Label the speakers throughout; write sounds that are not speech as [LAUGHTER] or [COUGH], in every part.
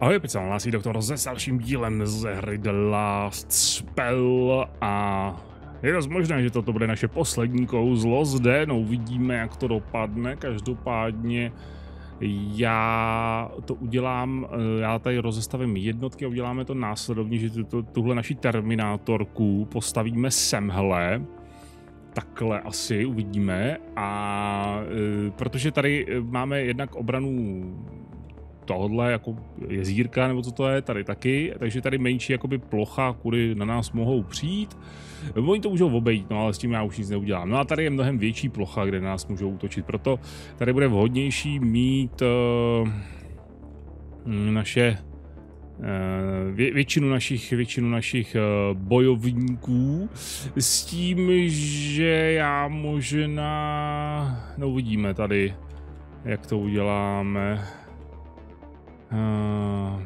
Speaker 1: Ahoj, vám hlásí doktor se dalším dílem ze hry The Last Spell a je dost možné, že toto bude naše poslední kouzlo zde, no uvidíme, jak to dopadne, každopádně já to udělám, eh, já tady rozestavím jednotky a uděláme to následovně, že tuto, tuhle naši terminátorku postavíme semhle, takhle asi uvidíme. A e, protože tady máme jednak obranu tohle jako jezírka, nebo co to je, tady taky, takže tady menší jakoby plocha, kudy na nás mohou přijít. Oni to můžou obejít, no ale s tím já už nic neudělám. No a tady je mnohem větší plocha, kde nás můžou útočit, proto tady bude vhodnější mít uh, naše uh, vě, většinu našich, většinu našich uh, bojovníků s tím, že já možná, no uvidíme tady, jak to uděláme. Uh,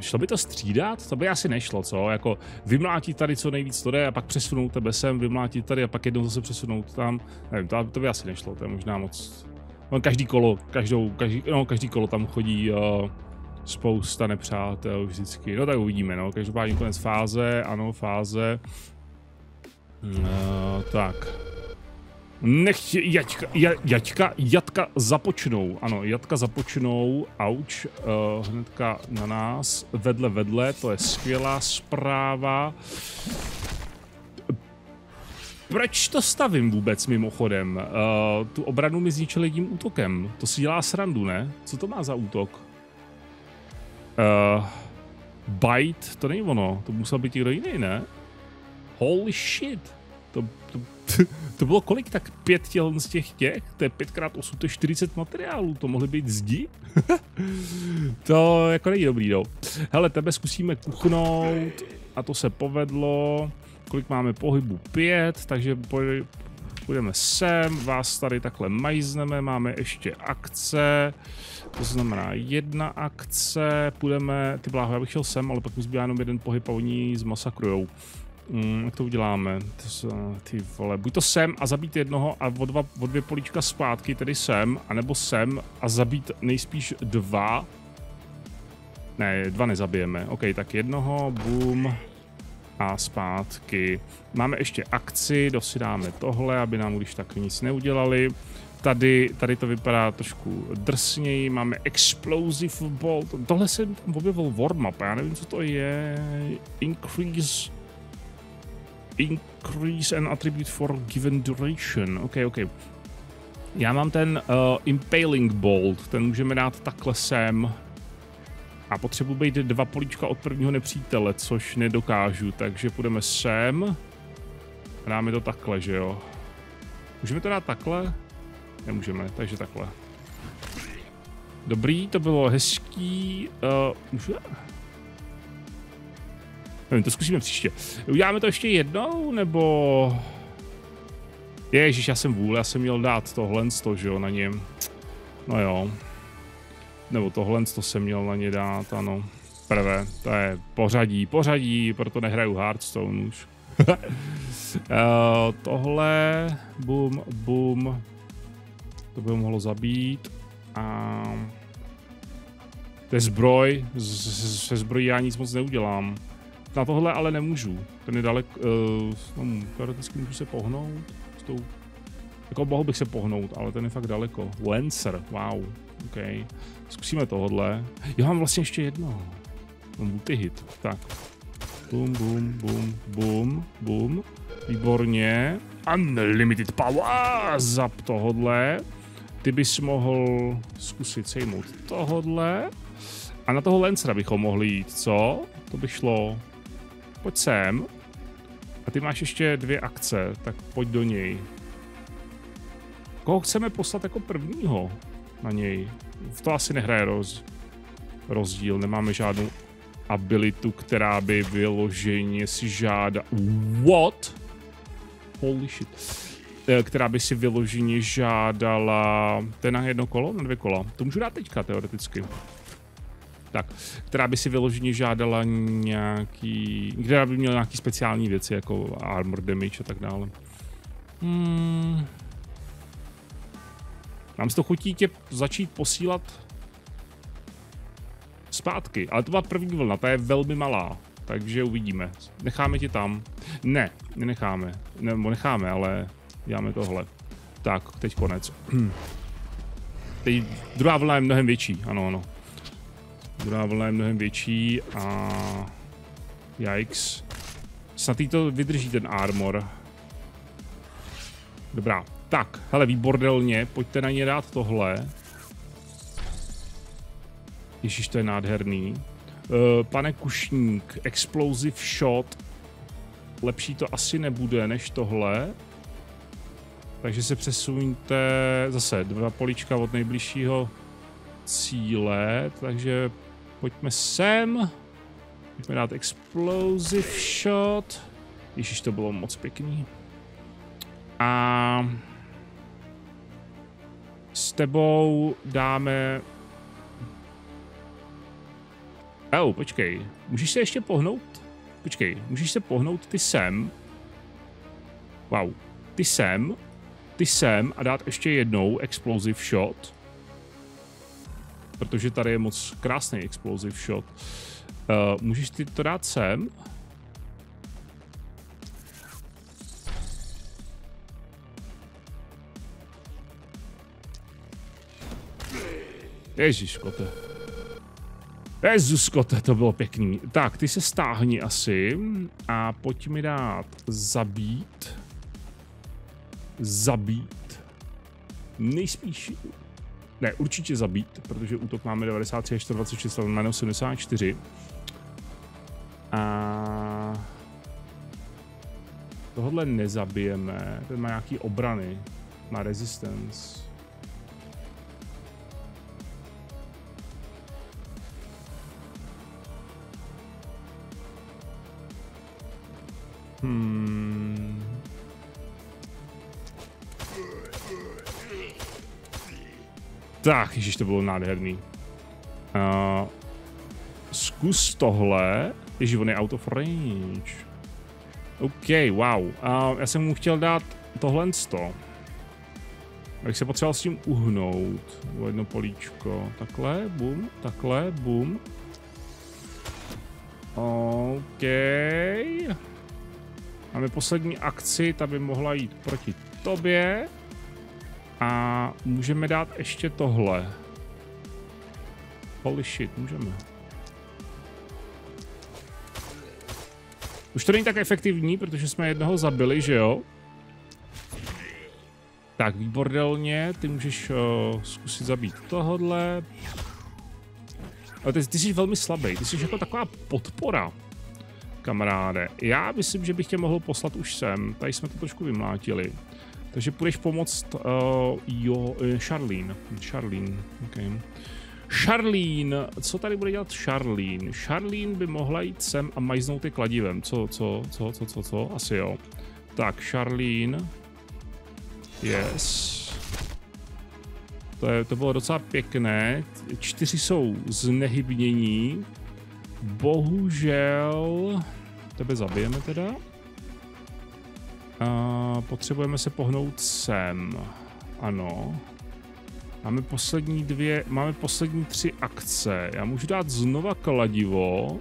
Speaker 1: šlo by to střídat? To by asi nešlo, co? Jako vymlátit tady co nejvíc to jde a pak přesunout tebe sem, vymlátit tady a pak jednou zase přesunout tam. Nevím, to, to by asi nešlo, to je možná moc... No, každý kolo, každou, každý, no, každý kolo tam chodí uh, spousta nepřátel vždycky. No tak uvidíme, no. Každopádně konec fáze, ano, fáze. Uh, tak. Nech jaťka, jaťka, jatka započnou, ano, jatka započnou, auč, uh, hnedka na nás, vedle, vedle, to je skvělá zpráva. Proč to stavím vůbec mimochodem? Uh, tu obranu mi zničili tím útokem. To si dělá srandu, ne? Co to má za útok? Uh, bite? To není ono. To musel být někdo jiný, ne? Holy shit. To, to, [LAUGHS] to bylo kolik? Tak pět těl z těch těch? To je 5x8, to je 40 materiálů, to mohly být zdi? [LAUGHS] to jako není dobrý, no. Hele, tebe zkusíme kuchnout a to se povedlo. Kolik máme pohybu? Pět, takže půjdeme sem, vás tady takhle majzneme, máme ještě akce, to znamená jedna akce, půjdeme, ty bláho, já bych šel sem, ale pak mi zbývá jenom jeden pohyb a oni zmasakrujou. Mm, jak to uděláme? To, ty vole, buď to sem a zabít jednoho a o, dva, o dvě políčka zpátky, tedy sem, anebo sem a zabít nejspíš dva. Ne, dva nezabijeme. OK, tak jednoho, boom a zpátky. Máme ještě akci, dosi dáme tohle, aby nám když tak nic neudělali. Tady, tady to vypadá trošku drsněji, máme Explosive Bolt. Tohle jsem tam objevil warm-up, já nevím, co to je. Increase Increase an attribute for given duration. OK, OK. Já mám ten uh, Impaling Bolt, ten můžeme dát takhle sem. A potřebuji být dva políčka od prvního nepřítele, což nedokážu, takže půjdeme sem. A dáme to takhle, že jo. Můžeme to dát takhle? Nemůžeme, takže takhle. Dobrý, to bylo hezký. Uh, můžu... Nevím, to zkusíme příště. Uděláme to ještě jednou, nebo... Ježíš, já jsem vůle, já jsem měl dát tohle, to, že jo, na něm. No jo. Nebo tohle, to jsem měl na ně dát, ano. Prvé, to je pořadí, pořadí, proto nehraju Hearthstone už. uh, [LAUGHS] tohle, boom, boom. To by mohlo zabít. A... To je zbroj, se zbrojí já nic moc neudělám. Na tohle ale nemůžu. Ten je daleko, uh, no, teoreticky můžu se pohnout s tou, jako mohl bych se pohnout, ale ten je fakt daleko. Lancer, wow, OK. Zkusíme tohle. Já mám vlastně ještě jedno. Multi hit, tak. Boom, boom, boom, boom, boom. Výborně. Unlimited power, zap tohodle. Ty bys mohl zkusit sejmout tohodle. A na toho Lancera bychom mohli jít, co? To by šlo. Pojď sem. A ty máš ještě dvě akce, tak pojď do něj. Koho chceme poslat jako prvního na něj? V to asi nehraje roz, rozdíl, nemáme žádnou abilitu, která by vyloženě si žádá... What? Holy shit. Eh, která by si vyloženě žádala... To je na jedno kolo? Na dvě kola. To můžu dát teďka, teoreticky tak, která by si vyloženě žádala nějaký, která by měla nějaký speciální věci, jako armor damage a tak dále. Hmm. Nám to chutí tě začít posílat zpátky. Ale to byla první vlna, ta je velmi malá. Takže uvidíme. Necháme ti tam. Ne, nenecháme. Nebo necháme, ale děláme tohle. Tak, teď konec. [CLEARS THROAT] teď druhá vlna je mnohem větší, ano, ano. Druhá vlna je mnohem větší a... Yikes. Snad to vydrží ten armor. Dobrá. Tak, hele, výbordelně, pojďte na ně dát tohle. Ježíš, to je nádherný. Uh, pane Kušník, explosive shot. Lepší to asi nebude než tohle. Takže se přesuňte zase dva polička od nejbližšího cíle, takže pojďme sem. Pojďme dát explosive shot. Ježíš, to bylo moc pěkný. A s tebou dáme... Oh, počkej. Můžeš se ještě pohnout? Počkej, můžeš se pohnout ty sem. Wow. Ty sem. Ty sem a dát ještě jednou explosive shot. Protože tady je moc krásný explosive shot. Uh, můžeš ty to dát sem? Ježíš, kote. Jezus, kote, to bylo pěkný. Tak, ty se stáhni asi a pojď mi dát zabít. Zabít. Nejspíš, ne, určitě zabít, protože útok máme 93 126, ale máme 84. A tohle nezabijeme, ten má nějaký obrany, má resistance. Hmm. Tak, ježiš, to bylo nádherný. Uh, zkus tohle. Ježiš, on je out of range. OK, wow. Uh, já jsem mu chtěl dát tohle sto. Abych se potřeboval s tím uhnout. O jedno políčko. Takhle, bum, takhle, bum. OK. Máme poslední akci, ta by mohla jít proti tobě. A můžeme dát ještě tohle. Holy shit, můžeme. Už to není tak efektivní, protože jsme jednoho zabili, že jo? Tak, výbordelně, ty můžeš uh, zkusit zabít tohodle. Ale ty, ty jsi velmi slabý, ty jsi jako taková podpora kamaráde. Já myslím, že bych tě mohl poslat už sem. Tady jsme to trošku vymlátili. Takže půjdeš pomoct, uh, jo, eh, Charlene. Charlene, okay. Charlene, co tady bude dělat Charlene? Charlene by mohla jít sem a majznout ty kladivem. Co, co, co, co, co, co? Asi jo. Tak, Charlene. Yes. To, je, to bylo docela pěkné. Čtyři jsou znehybnění. Bohužel... Tebe zabijeme teda. A potřebujeme se pohnout sem. Ano. Máme poslední dvě, máme poslední tři akce. Já můžu dát znova kladivo.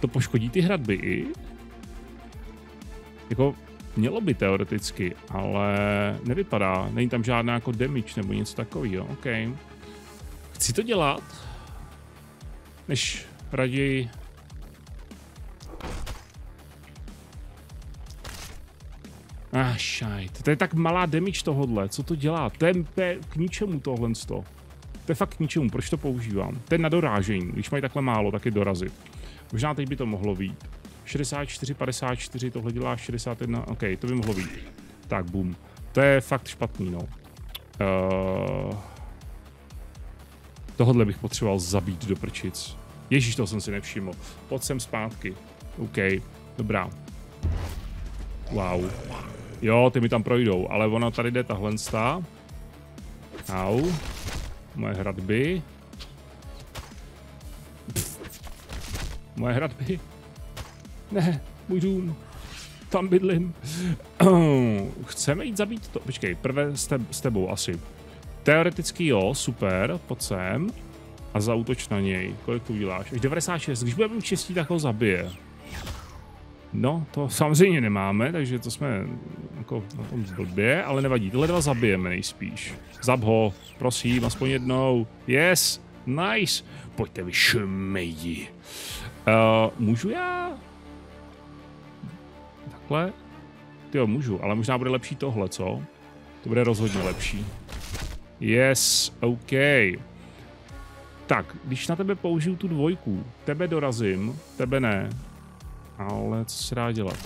Speaker 1: To poškodí ty hradby i. Jako, mělo by teoreticky, ale nevypadá. Není tam žádná jako damage nebo něco takového. OK. Chci to dělat, než raději Ah, šajt. To je tak malá damage tohodle. Co to dělá? To je, to je k ničemu tohle. To je fakt k ničemu. Proč to používám? To je na dorážení. Když mají takhle málo, tak je dorazit. Možná teď by to mohlo být. 64, 54, tohle dělá 61. OK, to by mohlo být. Tak, boom. To je fakt špatný, no. Uh, tohodle bych potřeboval zabít do prčic. Ježíš, toho jsem si nevšiml. Pojď sem zpátky. OK, dobrá. Wow. Jo, ty mi tam projdou, ale ono tady jde tahle stá. Au. Moje hradby. Pff. Moje hradby. Ne, můj dům. Tam bydlím. [CLEARS THROAT] Chceme jít zabít to. Počkej, prvé s, te s tebou asi. Teoreticky jo, super, pojď sem. a zautoč na něj. Kolik to uděláš? Až 96. Když budeme štěstí, tak ho zabije. No, to samozřejmě nemáme, takže to jsme jako na tom blbě, ale nevadí. Tyhle dva zabijeme nejspíš. Zab ho, prosím, aspoň jednou. Yes, nice. Pojďte vy šmejdi. Uh, můžu já? Takhle? Jo, můžu, ale možná bude lepší tohle, co? To bude rozhodně lepší. Yes, OK. Tak, když na tebe použiju tu dvojku, tebe dorazím, tebe ne, ale co se dá dělat?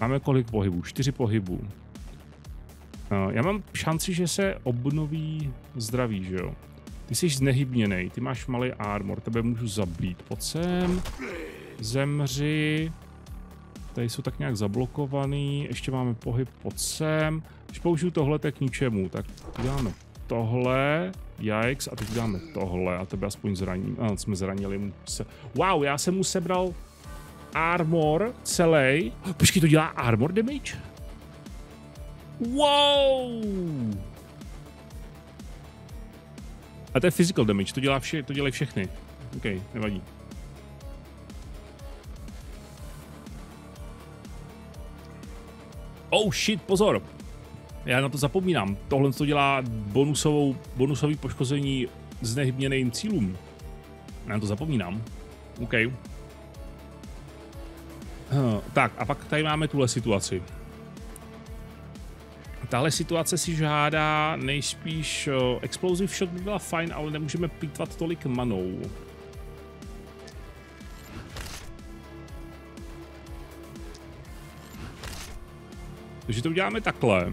Speaker 1: Máme kolik pohybů? Čtyři pohybů. Uh, já mám šanci, že se obnoví zdraví, že jo? Ty jsi znehybněný, ty máš malý armor, tebe můžu zabít. Pojď sem, zemři. Tady jsou tak nějak zablokovaný, ještě máme pohyb pod sem. Když použiju tohle, tak k ničemu, tak uděláme tohle, jajks, a teď uděláme tohle a tebe aspoň zraním. A jsme zranili mu se. Wow, já jsem mu sebral armor celý. Počkej, to dělá armor damage? Wow! A to je physical damage, to, dělá vše, to dělají všechny. OK, nevadí. Oh shit, pozor! Já na to zapomínám. Tohle to dělá bonusovou, bonusový poškození znehybněným cílům. Já na to zapomínám. OK. Hm, tak a pak tady máme tuhle situaci. Tahle situace si žádá nejspíš uh, Explosive Shot by byla fajn, ale nemůžeme plýtvat tolik manou. Takže to uděláme takhle.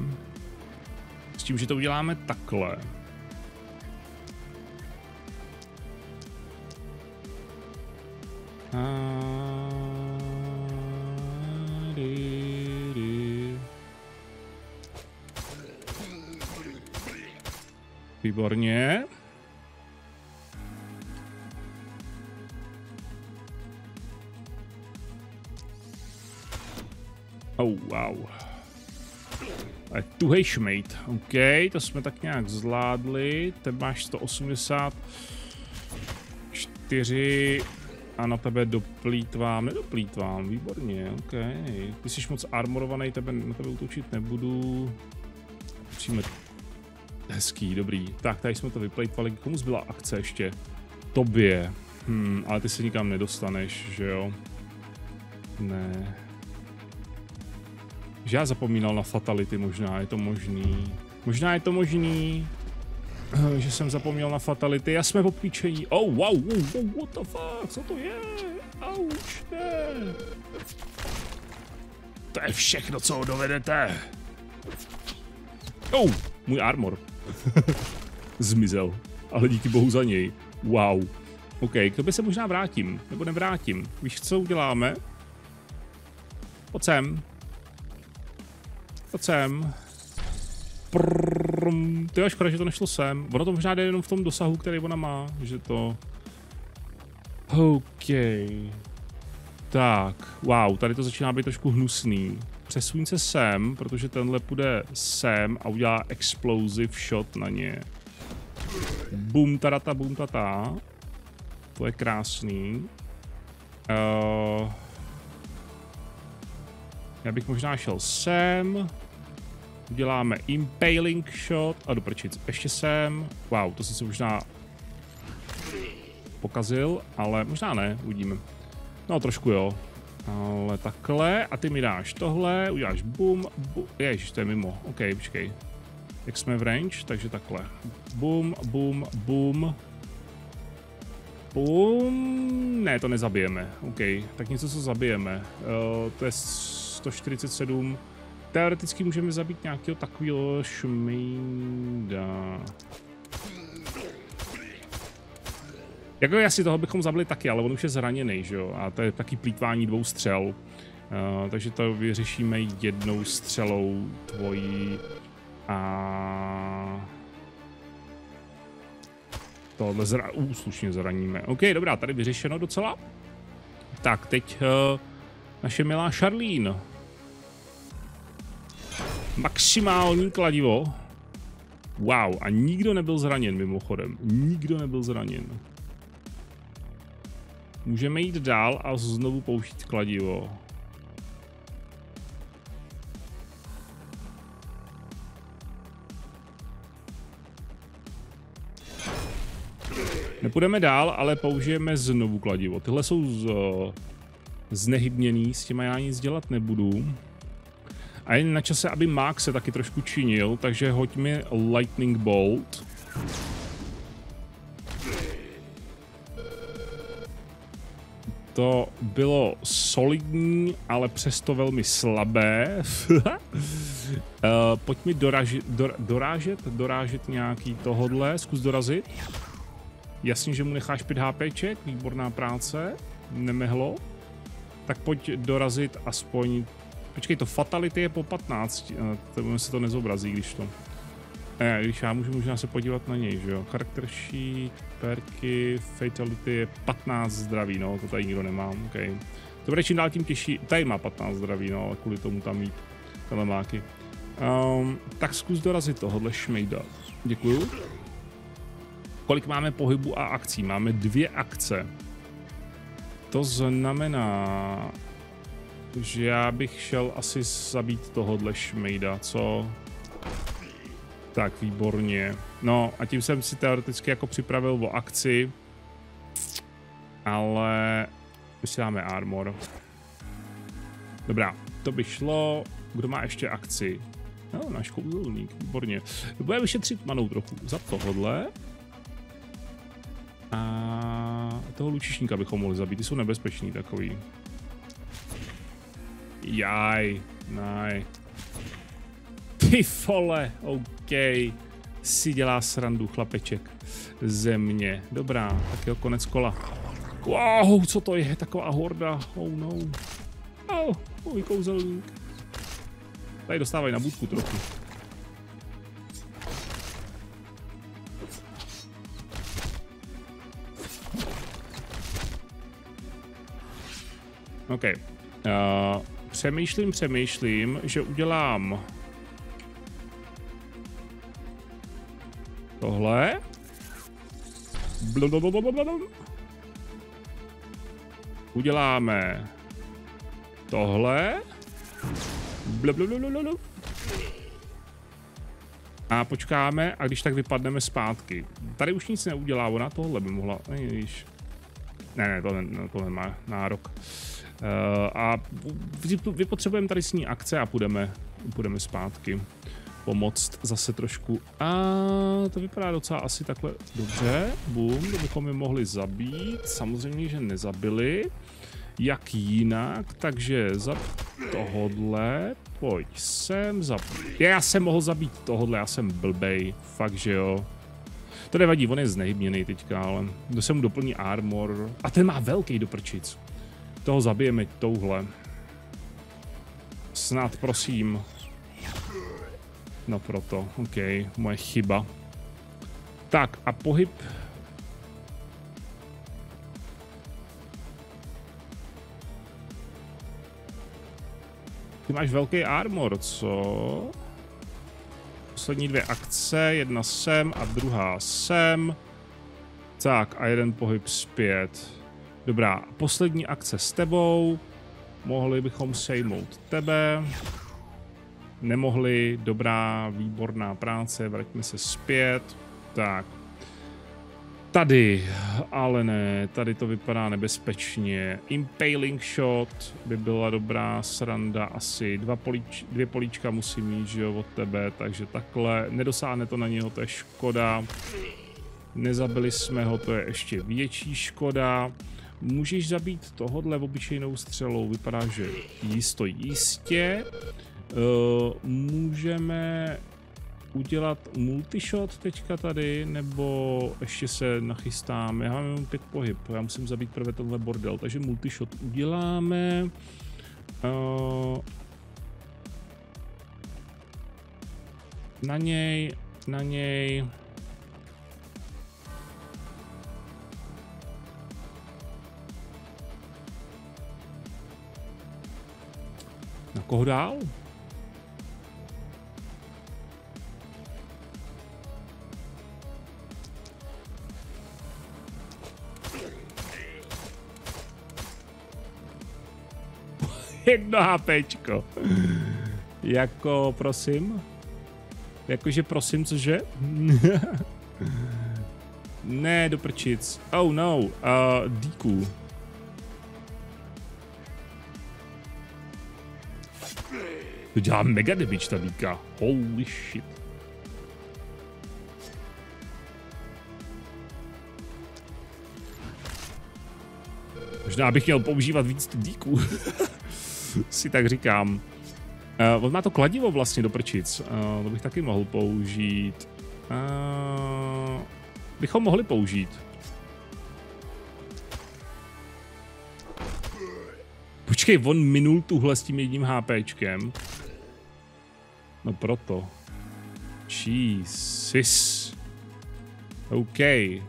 Speaker 1: Tím, že to uděláme takhle. Výborně. Oh, wow. Tuhej šmejt. OK, to jsme tak nějak zvládli. Ten máš 184 a na tebe doplítvám, nedoplítvám, výborně, OK. Ty jsi moc armorovaný, tebe, na tebe utočit nebudu. Musíme Hezký, dobrý. Tak, tady jsme to vyplejtvali. Komu zbyla akce ještě? Tobě. Hmm, ale ty se nikam nedostaneš, že jo? Ne. Že já zapomínal na fatality možná, je to možný. Možná je to možný, že jsem zapomněl na fatality. Já jsme v obklíčení. Oh, wow, wow, wow, what the fuck, co to je? Auč, ne. To je všechno, co dovedete. Oh, můj armor. [LAUGHS] Zmizel. Ale díky bohu za něj. Wow. OK, k tobě se možná vrátím. Nebo nevrátím. Víš, co uděláme? Pojď sem. Pojď sem. Prrrm. Ty jo, škoda, že to nešlo sem. Ono to možná jde jenom v tom dosahu, který ona má. Že to... OK. Tak, wow, tady to začíná být trošku hnusný přesuň se sem, protože tenhle půjde sem a udělá explosive shot na ně. Bum tarata, bum tata. To je krásný. Uh, já bych možná šel sem. Uděláme impaling shot. A doprčit ještě sem. Wow, to se možná pokazil, ale možná ne, uvidíme. No trošku jo. Ale takhle a ty mi dáš tohle, uděláš boom, boom. ježiš, to je mimo, ok, počkej. Jak jsme v range, takže takhle. Boom, boom, boom. Boom, ne, to nezabijeme, ok, tak něco, co zabijeme. Uh, to je 147. Teoreticky můžeme zabít nějakého takového šmejda. Jako asi toho bychom zabili taky, ale on už je zraněný, že jo? A to je taky plítvání dvou střel. Uh, takže to vyřešíme jednou střelou tvojí a tohle zra... Uh, slušně zraníme. OK, dobrá, tady vyřešeno docela. Tak, teď uh, naše milá Charlene. Maximální kladivo. Wow, a nikdo nebyl zraněn mimochodem. Nikdo nebyl zraněn. Můžeme jít dál a znovu použít kladivo. Nepůjdeme dál, ale použijeme znovu kladivo. Tyhle jsou z, znehybněný, s těma já nic dělat nebudu. A je na čase, aby Mark se taky trošku činil, takže hoď mi Lightning Bolt. To bylo solidní, ale přesto velmi slabé. [LAUGHS] uh, pojď mi doražit, dor, dorážet, dorážet nějaký tohodle, zkus dorazit. Jasně, že mu necháš 5 HPček, výborná práce, nemehlo. Tak pojď dorazit aspoň... Počkej, to Fatality je po 15, to se to nezobrazí, když to... Ne, když já můžu možná se podívat na něj, že jo. Character sheet, perky, fatality je 15 zdraví, no, to tady nikdo nemá, ok. To bude čím dál tím těžší, tady má 15 zdraví, no, ale kvůli tomu tam mít telemáky. Um, tak zkus dorazit tohohle šmejda. Děkuju. Kolik máme pohybu a akcí? Máme dvě akce. To znamená, že já bych šel asi zabít tohohle šmejda, co? Tak, výborně. No a tím jsem si teoreticky jako připravil o akci. Ale my si dáme armor. Dobrá, to by šlo. Kdo má ještě akci? No, náš kouzelník, výborně. Budeme vyšetřit manou trochu za tohodle. A toho lučišníka bychom mohli zabít, ty jsou nebezpeční takový. Jaj, naj. Ty vole, OK. Si dělá srandu chlapeček. Země. Dobrá, tak jo, konec kola. Wow, co to je? Taková horda. Oh no. Oh, můj kouzelník. Tady dostávají na budku trochu. OK. Uh, přemýšlím, přemýšlím, že udělám tohle. Uděláme tohle. A počkáme a když tak vypadneme zpátky. Tady už nic neudělá, ona tohle by mohla, ne, Ne, ne, to, ne, to nemá nárok. Uh, a vypotřebujeme tady s ní akce a půjdeme, půjdeme zpátky pomoct zase trošku. A to vypadá docela asi takhle dobře. Bum, to bychom je mohli zabít. Samozřejmě, že nezabili. Jak jinak, takže za tohodle, pojď sem, za... Já jsem mohl zabít tohodle, já jsem blbej, fakt že jo. To nevadí, on je znehybněný teďka, ale kdo se mu doplní armor. A ten má velký doprčic. Toho zabijeme touhle. Snad, prosím. No proto, OK, moje chyba. Tak a pohyb. Ty máš velký armor, co? Poslední dvě akce, jedna sem a druhá sem. Tak a jeden pohyb zpět. Dobrá, poslední akce s tebou. Mohli bychom sejmout tebe. Nemohli, dobrá, výborná práce, vraťme se zpět. Tak. Tady, ale ne, tady to vypadá nebezpečně. Impaling shot by byla dobrá sranda asi. Dva políč, dvě políčka musím mít, že jo, od tebe, takže takhle. Nedosáhne to na něho, to je škoda. Nezabili jsme ho, to je ještě větší škoda. Můžeš zabít tohodle obyčejnou střelou, vypadá, že jisto jistě. Uh, můžeme udělat multishot teďka tady, nebo ještě se nachystáme. Já mám jenom pět pohyb, já musím zabít prvé tenhle bordel, takže multishot uděláme. Uh, na něj, na něj. Koho dál? [LAUGHS] Jedno HPčko. jako, prosím? Jakože prosím, cože? [LAUGHS] ne, do prčic. Oh no, eh, uh, díku. To dělá mega damage ta díka. Holy shit. Možná bych měl používat víc tu díku. [LAUGHS] si tak říkám. Uh, on má to kladivo vlastně do prčic. Uh, to bych taky mohl použít. Uh, bychom mohli použít. Počkej, on minul tuhle s tím jedním HPčkem. No proto. Jesus. OK,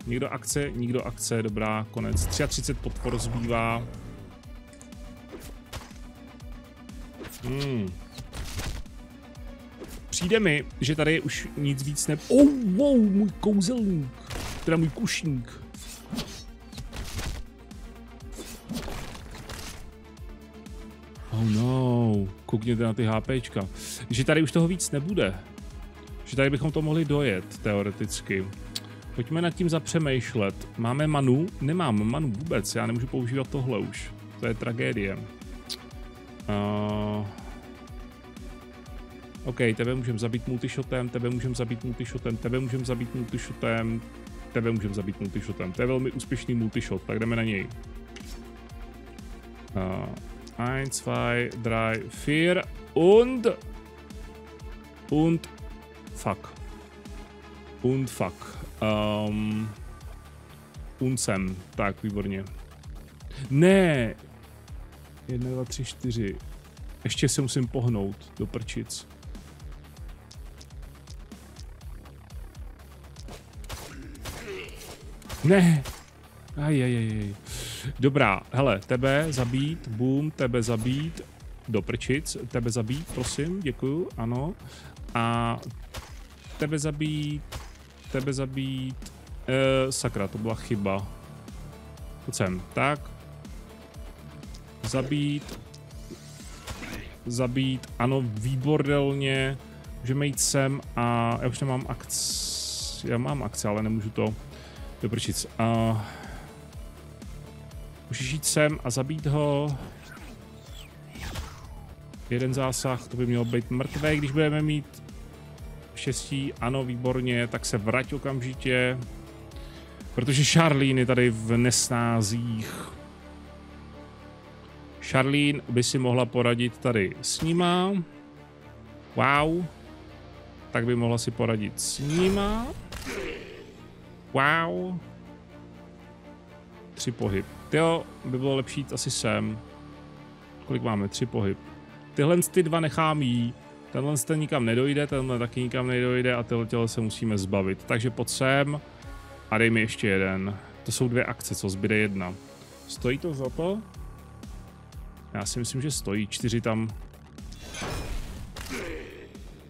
Speaker 1: nikdo akce, nikdo akce, dobrá, konec. 33 podpor zbývá. Hmm. Přijde mi, že tady už nic víc ne... Oh, wow, můj kouzelník. Teda můj kušník. Oh no, koukněte na ty HPčka. Že tady už toho víc nebude. Že tady bychom to mohli dojet, teoreticky. Pojďme nad tím zapřemýšlet. Máme manu? Nemám manu vůbec, já nemůžu používat tohle už. To je tragédie. Uh... OK, tebe můžeme zabít multishotem, tebe můžeme zabít multishotem, tebe můžeme zabít multishotem, tebe můžeme zabít multishotem. To je velmi úspěšný multishot, tak jdeme na něj. Uh, 1, 2, 3, 4 und und fuck. Und fuck. Um, uncem, tak výborně. Ne! Jedna, dva, tři, čtyři. Ještě se musím pohnout do prčic. Ne! Ajajajaj. Dobrá, hele, tebe zabít, boom, tebe zabít, do prčic, tebe zabít, prosím, děkuju, ano. A tebe zabít, tebe zabít. E, sakra, to byla chyba. Pojď sem, tak. Zabít. Zabít, ano, výbordelně. Můžeme jít sem a já už nemám akci. Já mám akci, ale nemůžu to doprčit. A... Můžeš jít sem a zabít ho. Jeden zásah, to by mělo být mrtvé, když budeme mít štěstí, ano, výborně, tak se vrať okamžitě. Protože Charlene je tady v nesnázích. Charlene by si mohla poradit tady s nima. Wow. Tak by mohla si poradit s nima. Wow. Tři pohyb. Jo, by bylo lepší jít asi sem. Kolik máme? Tři pohyb. Tyhle ty dva nechám jí. Tenhle ten nikam nedojde, tenhle taky nikam nedojde a tyhle těle se musíme zbavit. Takže pod sem a dej mi ještě jeden. To jsou dvě akce, co zbyde jedna. Stojí to za to? Já si myslím, že stojí. Čtyři tam.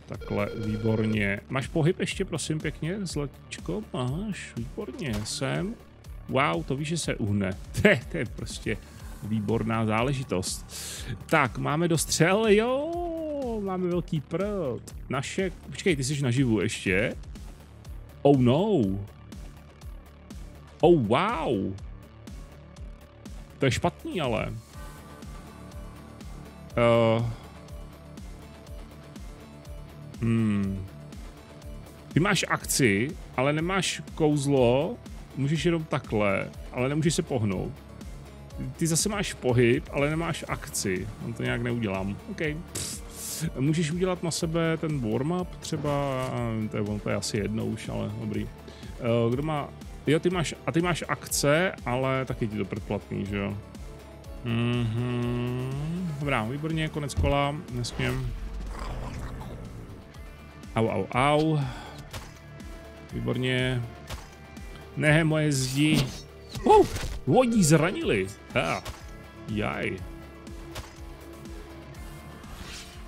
Speaker 1: Takhle, výborně. Máš pohyb ještě, prosím, pěkně, zlečko? Máš, výborně, sem. Wow, to víš, že se uhne. [LAUGHS] To je, to je prostě výborná záležitost. Tak, máme do střel, jo, máme velký prd. Naše, počkej, ty jsi naživu ještě? Oh no. Oh wow. To je špatný ale. Uh. Hmm. Ty máš akci, ale nemáš kouzlo, můžeš jenom takhle, ale nemůžeš se pohnout. Ty zase máš pohyb, ale nemáš akci. On to nějak neudělám. OK. Pff. Můžeš udělat na sebe ten warm-up třeba, to je, to je asi jedno už, ale dobrý. Eh, kdo má, jo, ty máš, a ty máš akce, ale taky ti to předplatný, že jo? Mhm. Dobrá, výborně, konec kola, nesmím. Au, au, au. Výborně. Ne, moje zdi. Oh, vodí zranili. Ah. Jaj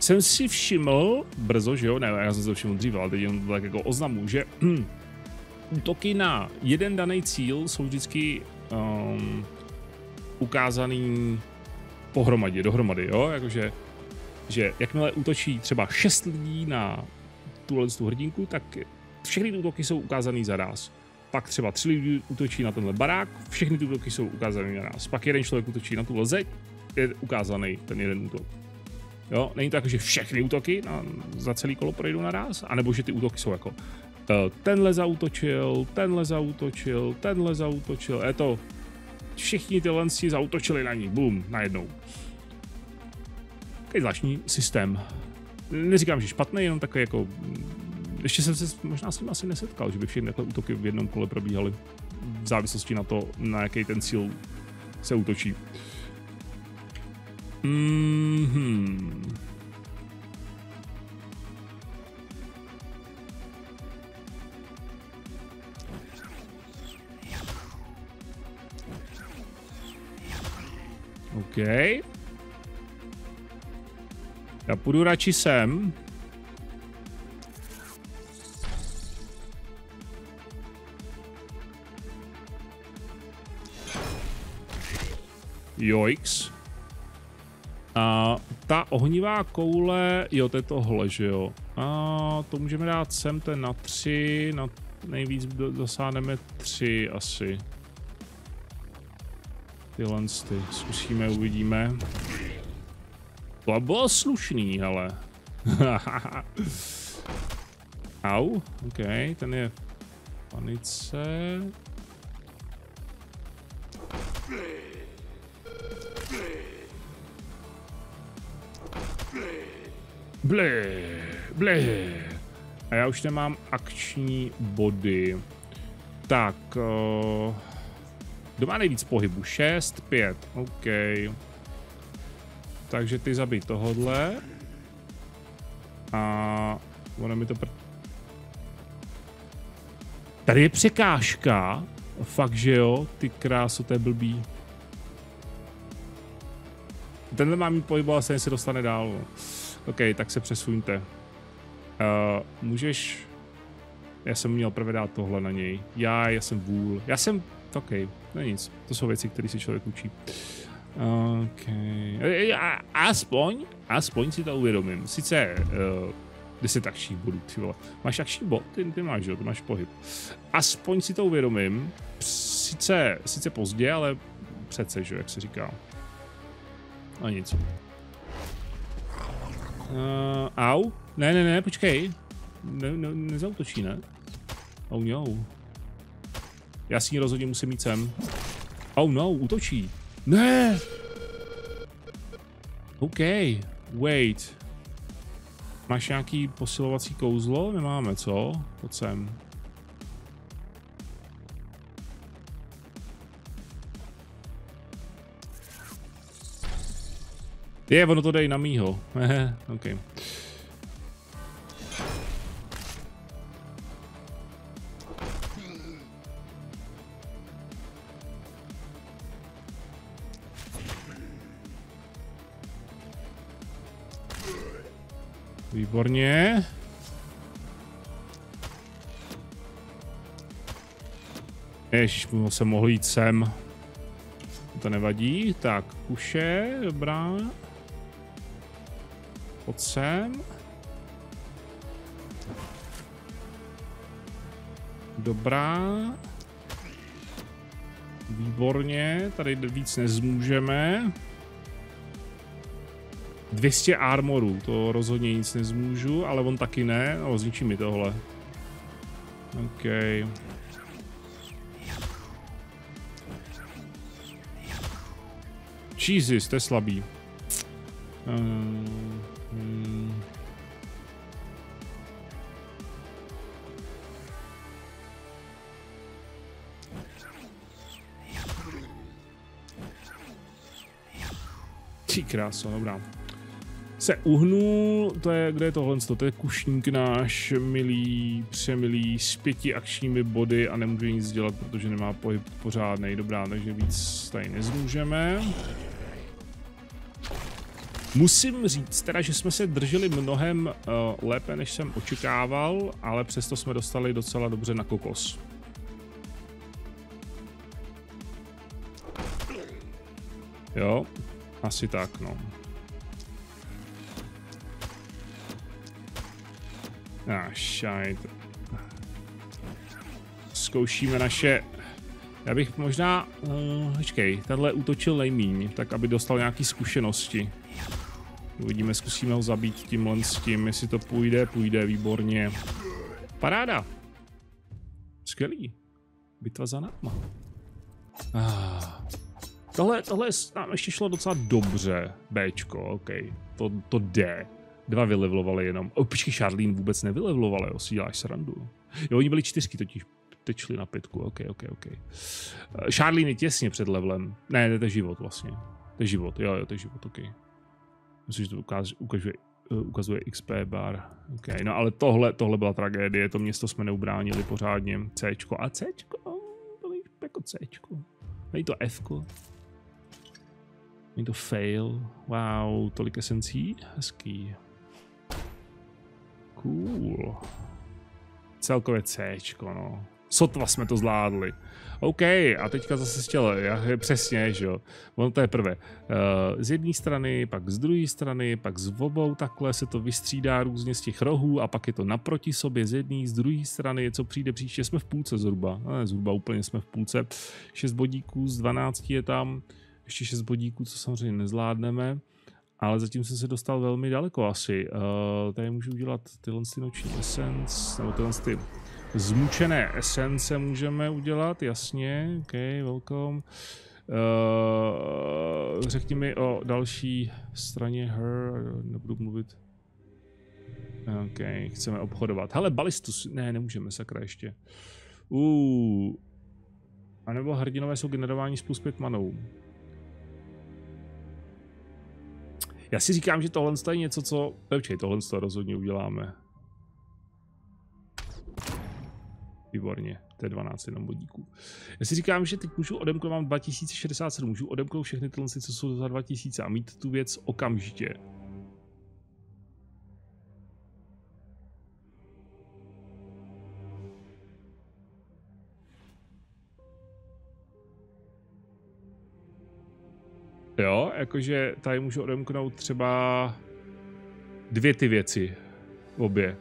Speaker 1: jsem si všiml, brzo, že jo, ne, já jsem se všiml dříve, ale teď jenom tak jako oznamu, že [CLEARS THROAT] útoky na jeden daný cíl jsou vždycky um, ukázaný pohromadě, dohromady, jo, jakože, že jakmile útočí třeba šest lidí na tuhle tu hrdinku, tak všechny útoky jsou ukázané za ráz. Pak třeba tři lidi útočí na tenhle barák, všechny ty útoky jsou ukázané na ráz. Pak jeden člověk útočí na tu zeď, je ukázaný ten jeden útok. Jo, není to jako, že všechny útoky na, za celý kolo projdou naraz, anebo že ty útoky jsou jako uh, tenhle zautočil, tenhle zautočil, tenhle zautočil, je to všichni tyhle si zautočili na ní, bum, najednou. Takový zvláštní systém. Neříkám, že špatný, jenom takový jako... Ještě jsem se možná s tím asi nesetkal, že by všechny takhle útoky v jednom kole probíhaly. V závislosti na to, na jaký ten cíl se útočí. Mm-hmm. OK. Já půjdu radši sem. Jojks. A ta ohnivá koule, jo, to je tohle, že jo. A to můžeme dát sem, to je na tři, na nejvíc dosáhneme tři asi. Tyhle ty zkusíme, uvidíme. To bylo slušný, hele. [LAUGHS] Au, ok, ten je v panice. Ble, ble. A já už nemám akční body. Tak, uh, kdo má nejvíc pohybu? 6, 5, OK. Takže ty zabij tohodle. A ono mi to pr... Tady je překážka. Fakt, že jo? Ty krásu, to je blbý. Tenhle má mít pohybu, ale se dostane dál. No. OK, tak se přesuňte. Uh, můžeš... Já jsem měl prvé dát tohle na něj. Já, já jsem vůl. Já jsem... OK, no nic. To jsou věci, které si člověk učí. OK. A, aspoň, aspoň si to uvědomím. Sice uh, 10 akčních bodů, ty vole. Máš akční bod? Ty, ty máš, jo, ty máš pohyb. Aspoň si to uvědomím. Sice, sice pozdě, ale přece, že jak se říká. A nic. Uh, au? Ne, ne, ne, počkej. Ne, ne, nezautočí, ne? Oh no. Já si ji rozhodně musím mít sem. Oh no, útočí. Ne! OK, wait. Máš nějaký posilovací kouzlo? Nemáme, co? Pojď sem. Je, ono to dej na mýho. [LAUGHS] OK. Výborně. Ježiš, se mohl jít sem. To nevadí. Tak, kuše, dobrá. Pojď sem. Dobrá. Výborně, tady víc nezmůžeme. 200 armorů, to rozhodně nic nezmůžu, ale on taky ne, ale zničí mi tohle. OK. Jesus, to je slabý. Um, Ty kráso, dobrá. Se uhnul, to je, kde je tohle, to je kušník náš, milý, přemilý, s pěti akčními body a nemůže nic dělat, protože nemá pohyb pořádnej, dobrá, takže víc tady nezmůžeme. Musím říct teda, že jsme se drželi mnohem uh, lépe, než jsem očekával, ale přesto jsme dostali docela dobře na kokos. Jo. Asi tak, no. Ah, šajt. Zkoušíme naše... Já bych možná... Uh, počkej, tenhle útočil nejmíň, tak aby dostal nějaký zkušenosti. Uvidíme, zkusíme ho zabít tímhle s tím, jestli to půjde, půjde výborně. Paráda. Skvělý. Bitva za náma. Ah. Tohle, tohle nám ještě šlo docela dobře. Bčko, OK. To, to jde. Dva vylevlovali jenom. Oh, počkej, Charlene vůbec nevylevlovali, jo, si děláš srandu. Jo, oni byli čtyřky totiž. Teď šli na pětku, OK, OK, OK. Charlene je těsně před levelem. Ne, to je život vlastně. To je život, jo, jo, to je život, OK. Myslím, že to ukáže, ukazuje, eh, ukazuje XP bar. OK, no ale tohle, tohle byla tragédie, to město jsme neubránili pořádně. Cčko a Cčko, to není jako Cčko. Není to Fko. To fail. Wow, tolik esencí. Hezký. Cool. Celkově C, no. Sotva jsme to zvládli. OK, a teďka zase chtěl, já, přesně, že jo. Ono to je prvé. Uh, z jedné strany, pak z druhé strany, pak z obou takhle se to vystřídá různě z těch rohů a pak je to naproti sobě z jedné, z druhé strany, co přijde příště, jsme v půlce zhruba. Ne, zhruba úplně jsme v půlce. 6 bodíků z 12 je tam, ještě 6 bodíků, co samozřejmě nezvládneme ale zatím jsem se dostal velmi daleko asi. Uh, tady můžu udělat tyhle ty noční essence, nebo tyhle ty zmučené esence můžeme udělat, jasně, ok, welcome. Uh, řekni mi o další straně her, nebudu mluvit. Ok, chceme obchodovat. Hele, balistus, ne, nemůžeme, sakra ještě. Uh, a nebo hrdinové jsou generováni s pět manou. Já si říkám, že tohle je něco, co... Počkej, tohle to rozhodně uděláme. Výborně, to je 12 jenom bodíků. Já si říkám, že teď můžu odemknout, mám 2067, můžu odemknout všechny tyhle, co jsou za 2000 a mít tu věc okamžitě. Jo, jakože tady můžu odemknout třeba dvě ty věci. Obě.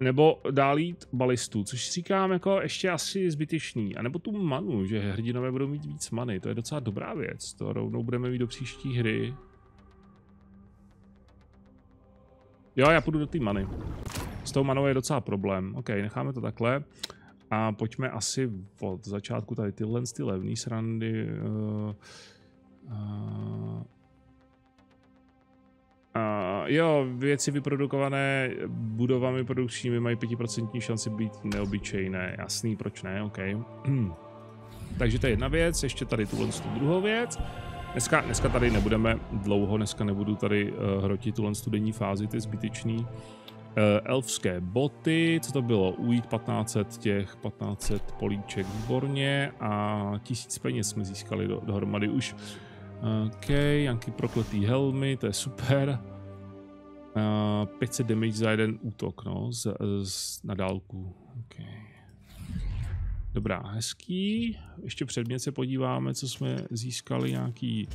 Speaker 1: Nebo dál jít balistu, což říkám jako ještě asi zbytečný. A nebo tu manu, že hrdinové budou mít víc many, to je docela dobrá věc. To rovnou budeme mít do příští hry. Jo, já půjdu do té many. S tou manou je docela problém. OK, necháme to takhle. A pojďme asi od začátku tady tyhle ty levný srandy. Uh, uh, Uh, jo, věci vyprodukované budovami produkčními mají 5% šanci být neobyčejné. Jasný, proč ne, OK. [CLEARS THROAT] Takže to je jedna věc, ještě tady tuhle tu druhou věc. Dneska, dneska tady nebudeme dlouho, dneska nebudu tady uh, hrotit tuhle denní fázi, ty zbytečný. Uh, elfské boty, co to bylo? Ujít 1500 těch, 1500 políček, výborně a 1000 peněz jsme získali do, dohromady už. OK, nějaký prokletý helmy, to je super. Uh, 500 damage za jeden útok, no, z, z, na dálku. OK. Dobrá, hezký. Ještě předmět se podíváme, co jsme získali, nějaký...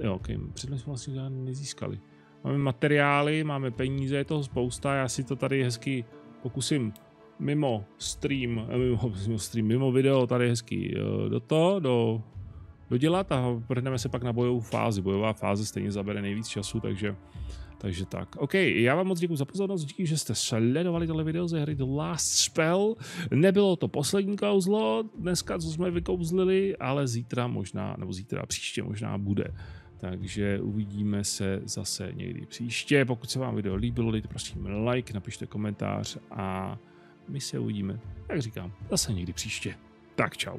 Speaker 1: Jo, okay. předmět jsme vlastně nezískali. Máme materiály, máme peníze, je toho spousta, já si to tady hezky pokusím mimo stream, eh, mimo, [LAUGHS] mimo stream, mimo video tady hezky eh, do to, do dodělat a vrhneme se pak na bojovou fázi. Bojová fáze stejně zabere nejvíc času, takže takže tak. OK, já vám moc děkuji za pozornost, díky, že jste sledovali tohle video ze hry The Last Spell. Nebylo to poslední kouzlo dneska, co jsme vykouzlili, ale zítra možná, nebo zítra příště možná bude. Takže uvidíme se zase někdy příště. Pokud se vám video líbilo, dejte prosím like, napište komentář a my se uvidíme, jak říkám, zase někdy příště. Tak čau.